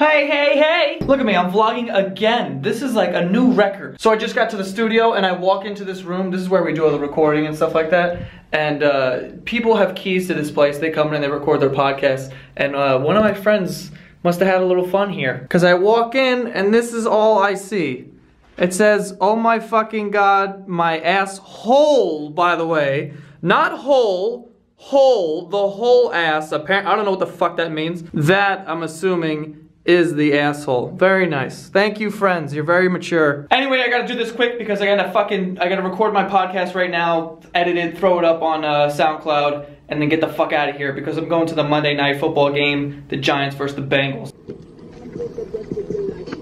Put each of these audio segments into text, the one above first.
Hey, hey, hey! Look at me, I'm vlogging again. This is like a new record. So I just got to the studio and I walk into this room. This is where we do all the recording and stuff like that. And uh, people have keys to this place. They come in and they record their podcast. And uh, one of my friends must have had a little fun here. Cause I walk in and this is all I see. It says, oh my fucking god, my asshole, by the way. Not whole, whole, the whole ass. Apparently, I don't know what the fuck that means. That, I'm assuming, is the asshole. Very nice. Thank you, friends. You're very mature. Anyway, I gotta do this quick because I gotta fucking, I gotta record my podcast right now, edit it, throw it up on uh, SoundCloud, and then get the fuck out of here because I'm going to the Monday night football game, the Giants versus the Bengals.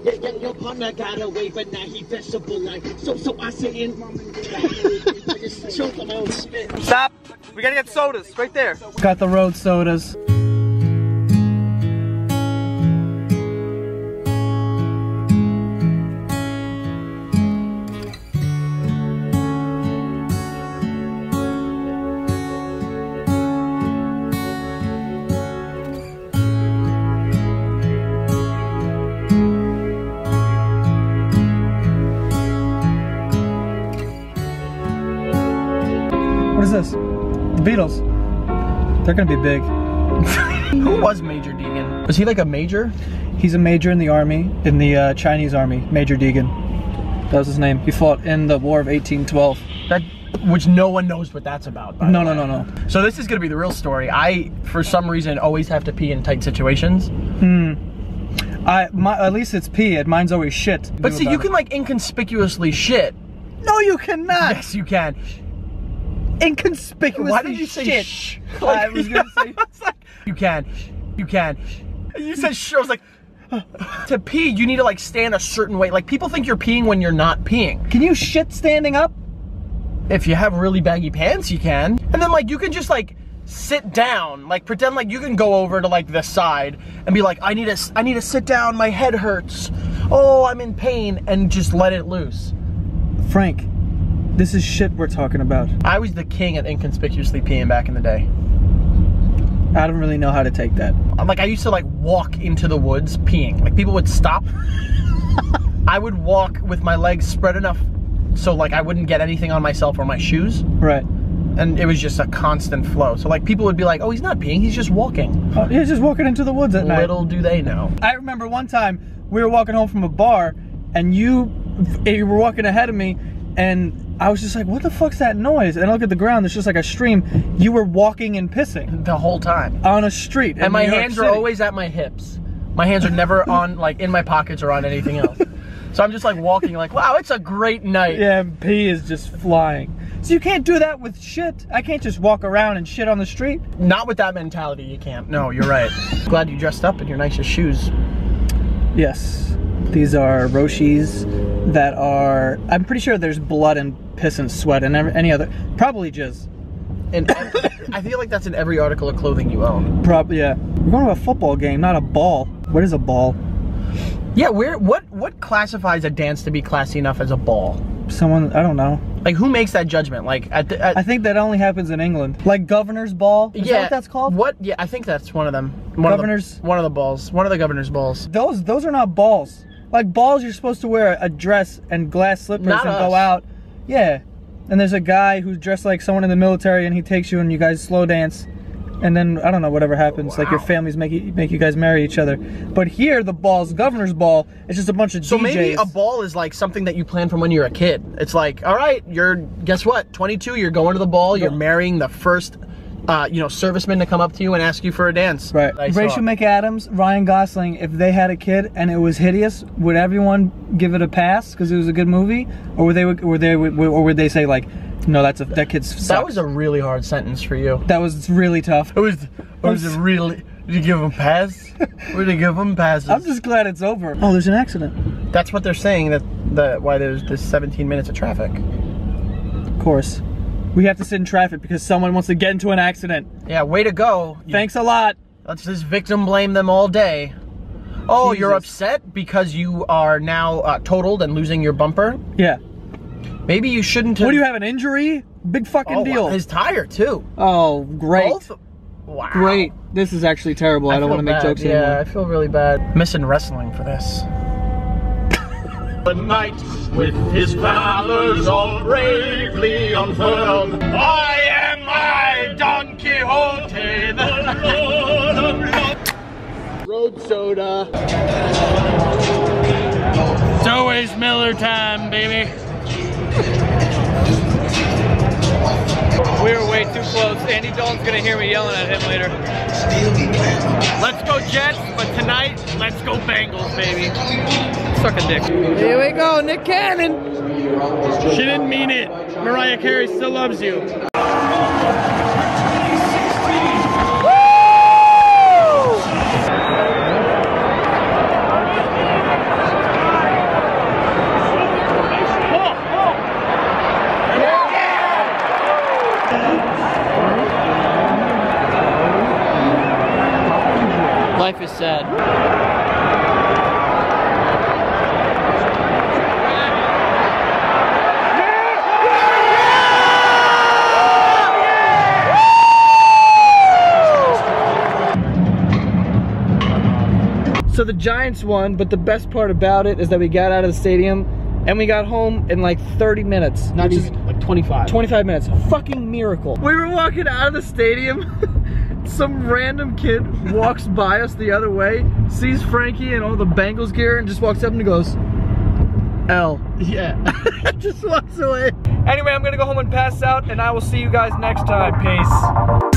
Yeah, yeah, your partner got away, but now he vegetable like. So, so I sit in. I just choke on my own spit. Stop! We gotta get sodas, right there. Got the road sodas. Is this? The Beatles. They're gonna be big. Who was Major Deegan? Was he like a major? He's a major in the army, in the uh, Chinese army, Major Deegan. That was his name. He fought in the War of 1812. That, which no one knows what that's about. by No, the no, way. no, no. So this is gonna be the real story. I, for some reason, always have to pee in tight situations. Hmm. I, my, at least it's pee. and Mine's always shit. But see, you it. can like inconspicuously shit. No, you cannot. Yes, you can. Inconspicuously Why did you say shit. shh? I was gonna say. It's like, you can, you can. You said shh. I was like, to pee, you need to like stand a certain way. Like people think you're peeing when you're not peeing. Can you shit standing up? If you have really baggy pants, you can. And then like you can just like sit down, like pretend like you can go over to like the side and be like, I need to, I need to sit down. My head hurts. Oh, I'm in pain, and just let it loose. Frank, this is shit we're talking about. I was the king at inconspicuously peeing back in the day. I don't really know how to take that. I'm like I used to like walk into the woods peeing. Like people would stop. I would walk with my legs spread enough so like I wouldn't get anything on myself or my shoes. Right. And it was just a constant flow. So like people would be like, "Oh, he's not peeing. He's just walking." Oh, he's just walking into the woods at night. Little do they know. I remember one time we were walking home from a bar, and you, eh, you were walking ahead of me, and I was just like, "What the fuck's that noise?" And I look at the ground. There's just like a stream. You were walking and pissing The whole time. on a street. And my New hands are always at my hips. My hands are never on like in my pockets or on anything else. So I'm just like walking like, "Wow, it's a great night." Yeah, and pee is just flying. So you can't do that with shit. I can't just walk around and shit on the street. Not with that mentality, you can't. No, you're right. Glad you dressed up in your nicest shoes. Yes. These are Roshes that are. I'm pretty sure there's blood and piss and sweat and any other. Probably jizz. And I feel like that's in every article of clothing you own. Probably yeah. We're going to a football game, not a ball. What is a ball? Yeah, where what what classifies a dance to be classy enough as a ball? Someone I don't know. Like who makes that judgment? Like at, the, at I think that only happens in England. Like governor's ball. Is yeah, that what that's called? What? Yeah, I think that's one of them. One Governor's- Of the, one of the balls. One of the governor's balls. Those those are not balls. Like balls, you're supposed to wear a dress and glass slippers Not and us. go out. Yeah. And there's a guy who's dressed like someone in the military, and he takes you and you guys slow dance. And then I don't know whatever happens. Like your families make you, make you guys marry each other. But here the ball's governor's ball. It's just a bunch of So DJs. maybe a ball is like something that you plan from when you're a kid. It's like, all right, you're guess what? 22, you're going to the ball. You're marrying the first, uh, you know, servicemen to come up to you and ask you for a dance. Right. I saw. Rachel McAdams, Ryan Gosling, if they had a kid and it was hideous, would everyone give it a pass because it was a good movie, or would they were they or would they say like, no, that's a that kid's sucks. That was a really hard sentence for you. that was really tough. It was. It was a really. Did you give him pass? Would you give him passes? I'm just glad it's over. Oh, there's an accident. That's what they're saying. That that why there's this 17 minutes of traffic. Of course, we have to sit in traffic because someone wants to get into an accident. Yeah, way to go. Thanks a lot. Let's just victim blame them all day. Oh, you're upset because you are now uh, totaled and losing your bumper. Yeah. Maybe you shouldn't. Have, What do you have an injury? Big fucking Oh, deal. wow, His tire too. oh, great. Both. Wow. Great. This is actually terrible. I, don't want to make bad. jokes yeah, anymore. Yeah, I feel really bad. Missing wrestling for this. The knight with his valors all bravely unfurled. I am I, Don Quixote, the Lord of Love. Road soda. It's always Miller time, baby. We were way too close. Andy Dalton's gonna hear me yelling at him later. Let's go Jets, but tonight, let's go Bengals, baby. Suck a dick. Here we go, Nick Cannon. She didn't mean it. Mariah Carey still loves you. Life is sad. The Giants won, but the best part about it is that we got out of the stadium and we got home in like 30 minutes. Not which is like 25. 25 minutes. Fucking miracle. We were walking out of the stadium. Some random kid walks by us the other way, sees Frankie and all the Bengals gear, and just walks up and goes, L. Yeah. just walks away. Anyway, I'm gonna go home and pass out, and I will see you guys next time. Peace.